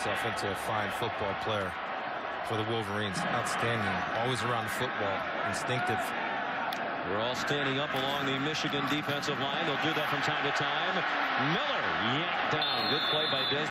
Himself into a fine football player for the Wolverines. Outstanding. Always around the football. Instinctive. We're all standing up along the Michigan defensive line. They'll do that from time to time. Miller yanked down. Good play by Des.